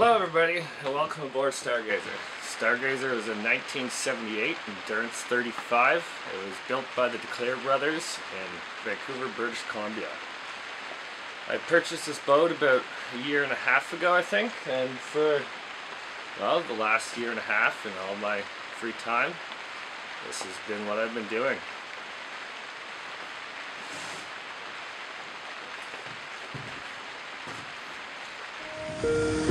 Hello everybody and welcome aboard Stargazer. Stargazer was a 1978 Endurance 35. It was built by the Declare brothers in Vancouver, British Columbia. I purchased this boat about a year and a half ago I think and for well the last year and a half and all my free time this has been what I've been doing. Música